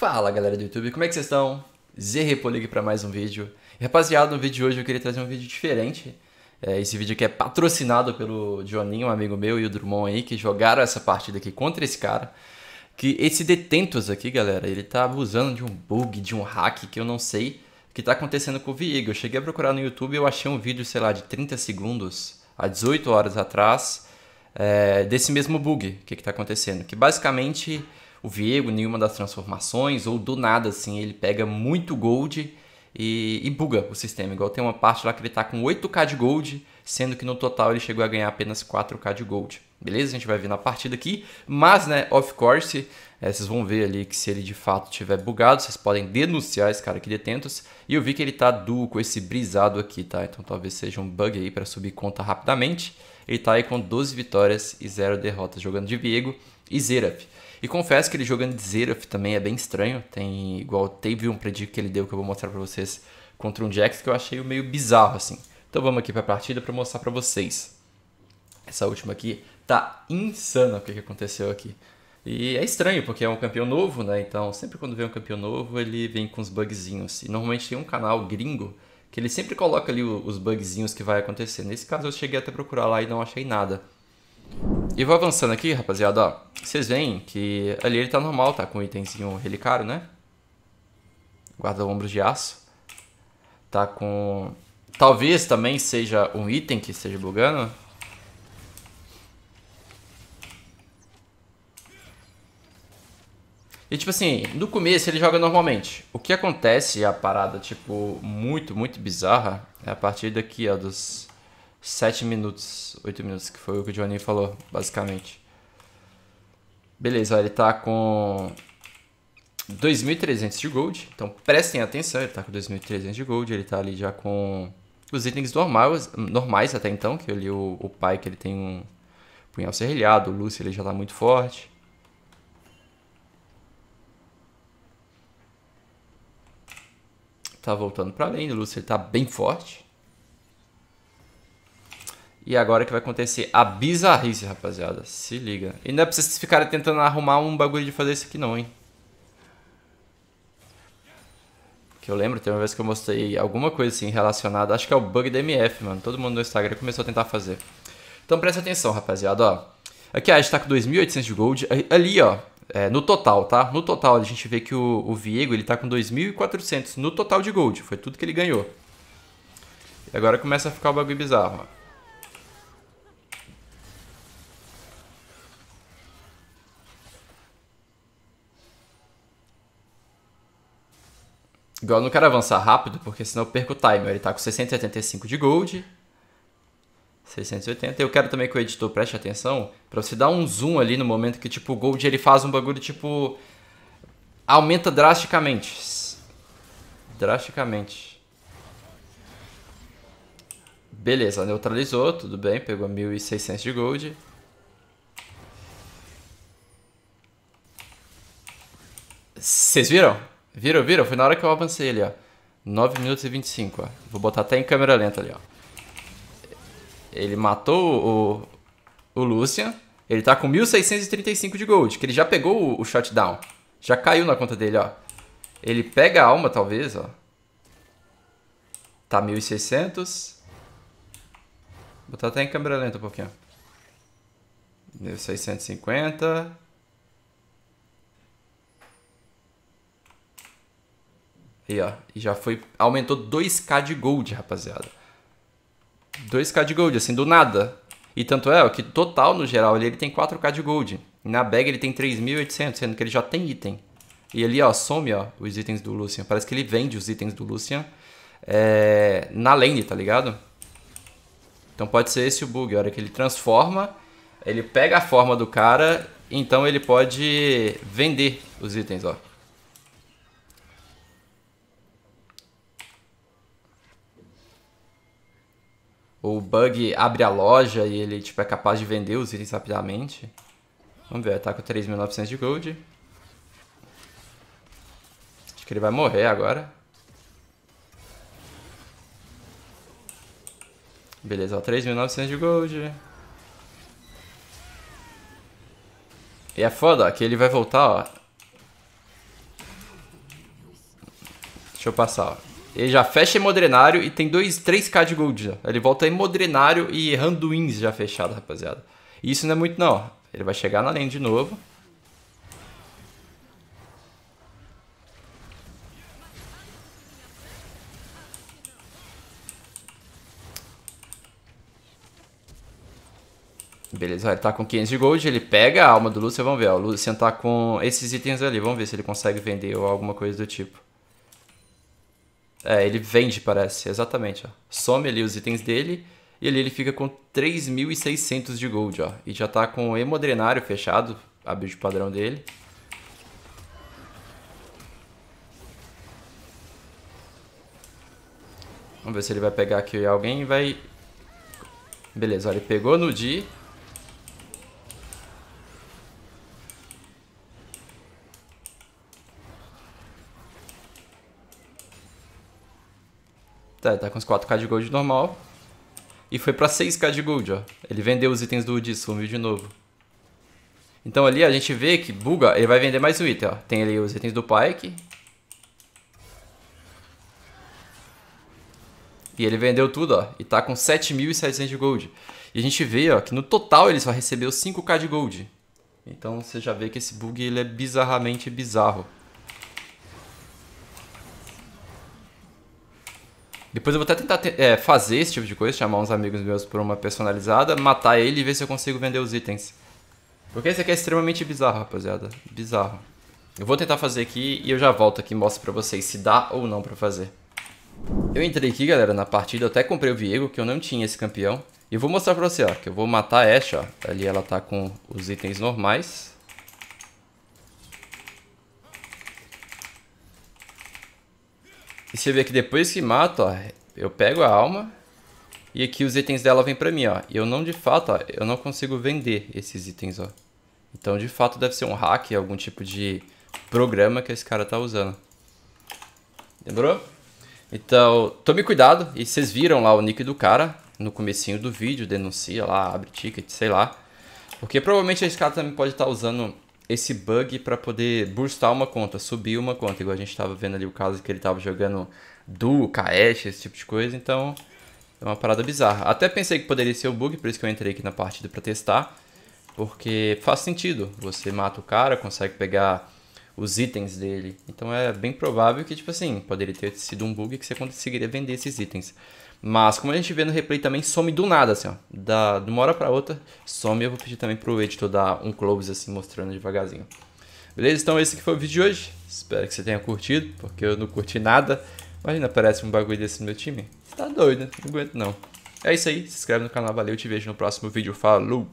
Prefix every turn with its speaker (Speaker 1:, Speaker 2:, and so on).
Speaker 1: Fala galera do YouTube, como é que vocês estão? Zerrepolig para mais um vídeo. Rapaziada, no vídeo de hoje eu queria trazer um vídeo diferente. É, esse vídeo aqui é patrocinado pelo Joninho, um amigo meu, e o Drummond aí, que jogaram essa partida aqui contra esse cara. Que esse Detentos aqui, galera, ele tá abusando de um bug, de um hack que eu não sei o que tá acontecendo com o Viego. Eu cheguei a procurar no YouTube e eu achei um vídeo, sei lá, de 30 segundos, há 18 horas atrás, é, desse mesmo bug. O que que tá acontecendo? Que basicamente o Viego, nenhuma das transformações, ou do nada, assim, ele pega muito gold e, e, buga o sistema. Igual tem uma parte lá que ele tá com 8k de gold, sendo que no total ele chegou a ganhar apenas 4k de gold. Beleza? A gente vai ver na partida aqui. Mas, né, of course, é, vocês vão ver ali que se ele de fato tiver bugado, vocês podem denunciar esse cara aqui detentos. E eu vi que ele tá duo com esse brisado aqui, tá? Então talvez seja um bug aí para subir conta rapidamente. Ele tá aí com 12 vitórias e 0 derrotas, jogando de Viego e Zeraf. E confesso que ele jogando de Zeraf também é bem estranho. Tem igual teve um predict que ele deu que eu vou mostrar para vocês contra um Jax que eu achei meio bizarro assim. Então vamos aqui para a partida para mostrar para vocês. Essa última aqui tá insana o que, que aconteceu aqui. E é estranho, porque é um campeão novo, né? Então, sempre quando vem um campeão novo, ele vem com uns bugzinhos. E normalmente tem um canal gringo que ele sempre coloca ali os bugzinhos que vai acontecer. Nesse caso, eu cheguei até procurar lá e não achei nada. E vou avançando aqui, rapaziada, ó. Vocês veem que ali ele tá normal, tá com um itemzinho relicário, né? Guarda-ombros de aço. Tá com... Talvez também seja um item que esteja bugando. E tipo assim, no começo ele joga normalmente. O que acontece, a parada, tipo, muito, muito bizarra, é a partir daqui, ó, dos 7 minutos, 8 minutos, que foi o que o Johnny falou, basicamente. Beleza, ele tá com 2.300 de gold, então prestem atenção, ele tá com 2.300 de gold, ele tá ali já com os itens normais, normais até então, que ali o, o pai que ele tem um punhal serrilhado, o Lúcio ele já tá muito forte. Tá voltando para além, o Lúcio ele tá bem forte. E agora que vai acontecer a bizarrice, rapaziada. Se liga. E não é pra vocês ficarem tentando arrumar um bagulho de fazer isso aqui não, hein. Que eu lembro, tem uma vez que eu mostrei alguma coisa assim relacionada. Acho que é o bug da MF, mano. Todo mundo no Instagram começou a tentar fazer. Então presta atenção, rapaziada, ó. Aqui a gente tá com 2.800 de gold. Ali, ó, é, no total, tá? No total a gente vê que o, o Viego, ele tá com 2.400 no total de gold. Foi tudo que ele ganhou. E agora começa a ficar o bagulho bizarro, ó. Eu não quero avançar rápido, porque senão eu perco o timer. Ele tá com 675 de gold. 680. Eu quero também que o editor preste atenção para você dar um zoom ali no momento que tipo o gold ele faz um bagulho tipo aumenta drasticamente. Drasticamente. Beleza, neutralizou, tudo bem, pegou 1600 de gold. Vocês viram? Viram, viram? Foi na hora que eu avancei ali, ó. 9 minutos e 25, ó. Vou botar até em câmera lenta ali, ó. Ele matou o, o Lucian. Ele tá com 1635 de gold, que ele já pegou o, o shutdown. Já caiu na conta dele, ó. Ele pega a alma, talvez, ó. Tá 1600. Vou botar até em câmera lenta um pouquinho. 1650. Aí, ó. E já foi. Aumentou 2k de gold, rapaziada. 2k de gold, assim, do nada. E tanto é, ó, que total, no geral, ele, ele tem 4k de gold. E na bag ele tem 3.800, sendo que ele já tem item. E ali, ó, some, ó, os itens do Lucian. Parece que ele vende os itens do Lucian é, na lane, tá ligado? Então pode ser esse o bug. A hora que ele transforma, ele pega a forma do cara, então ele pode vender os itens, ó. O bug abre a loja e ele tipo, é capaz de vender os itens rapidamente. Vamos ver, tá com 3.900 de gold. Acho que ele vai morrer agora. Beleza, ó, 3.900 de gold. E é foda, ó, que ele vai voltar, ó. Deixa eu passar, ó. Ele já fecha Hemodrenário e tem dois, 3k de gold já. Ele volta Hemodrenário e Randuins já fechado, rapaziada. E isso não é muito não. Ele vai chegar na lane de novo. Beleza, ele tá com 500 de gold, ele pega a alma do Lucian, vamos ver, ó, o Lucian tá com esses itens ali, vamos ver se ele consegue vender ou alguma coisa do tipo. É, ele vende, parece, exatamente, ó. Some ali os itens dele e ali ele fica com 3.600 de gold, ó. E já tá com o hemodrenário fechado, a build padrão dele. Vamos ver se ele vai pegar aqui alguém e vai... Beleza, ó, ele pegou no Di. Tá, tá com os 4k de gold normal. E foi pra 6k de gold, ó. Ele vendeu os itens do Udi, sumiu de novo. Então ali a gente vê que Buga, ele vai vender mais um item, ó. Tem ali os itens do Pike. E ele vendeu tudo, ó. E tá com 7.700 de gold. E a gente vê, ó, que no total ele só recebeu 5k de gold. Então você já vê que esse bug ele é bizarramente bizarro. Depois eu vou até tentar é, fazer esse tipo de coisa, chamar uns amigos meus por uma personalizada, matar ele e ver se eu consigo vender os itens. Porque esse aqui é extremamente bizarro, rapaziada. Bizarro. Eu vou tentar fazer aqui e eu já volto aqui e mostro pra vocês se dá ou não pra fazer. Eu entrei aqui, galera, na partida, eu até comprei o Viego, que eu não tinha esse campeão. E eu vou mostrar pra você, ó, que eu vou matar a Ashe, ó. Ali ela tá com os itens normais. E você vê que depois que mata, ó, eu pego a alma e aqui os itens dela vêm pra mim, ó. E eu não, de fato, ó, eu não consigo vender esses itens, ó. Então, de fato, deve ser um hack, algum tipo de programa que esse cara tá usando. Lembrou? Então, tome cuidado. E vocês viram lá o nick do cara no comecinho do vídeo, denuncia lá, abre ticket, sei lá. Porque provavelmente esse cara também pode estar tá usando esse bug para poder boostar uma conta, subir uma conta, igual a gente estava vendo ali o caso que ele estava jogando Duo, Kaesh, esse tipo de coisa, então é uma parada bizarra. Até pensei que poderia ser o bug, por isso que eu entrei aqui na partida para testar, porque faz sentido, você mata o cara, consegue pegar os itens dele, então é bem provável que, tipo assim, poderia ter sido um bug que você conseguiria vender esses itens. Mas como a gente vê no replay também, some do nada, assim, ó. Da, de uma hora pra outra, some. Eu vou pedir também pro editor dar um close, assim, mostrando devagarzinho. Beleza? Então esse aqui foi o vídeo de hoje. Espero que você tenha curtido, porque eu não curti nada. Imagina, aparece um bagulho desse no meu time. Tá doido, né? Não aguento não. É isso aí, se inscreve no canal, valeu, te vejo no próximo vídeo. Falou!